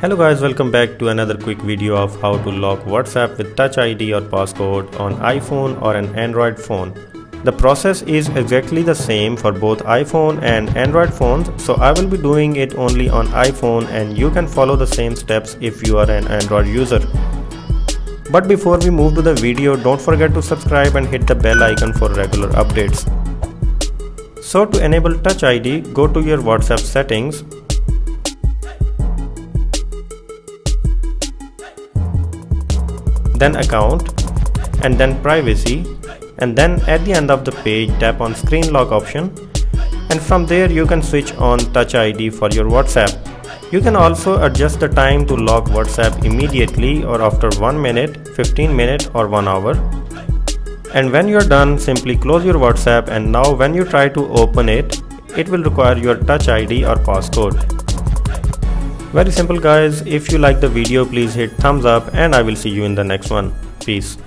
Hello guys, welcome back to another quick video of how to lock WhatsApp with Touch ID or passcode on iPhone or an Android phone. The process is exactly the same for both iPhone and Android phones so I will be doing it only on iPhone and you can follow the same steps if you are an Android user. But before we move to the video don't forget to subscribe and hit the bell icon for regular updates. So to enable Touch ID go to your WhatsApp settings then account and then privacy and then at the end of the page tap on screen lock option and from there you can switch on touch ID for your WhatsApp. You can also adjust the time to lock WhatsApp immediately or after 1 minute, 15 minutes or 1 hour. And when you're done simply close your WhatsApp and now when you try to open it, it will require your touch ID or passcode. Very simple guys, if you like the video please hit thumbs up and I will see you in the next one. Peace.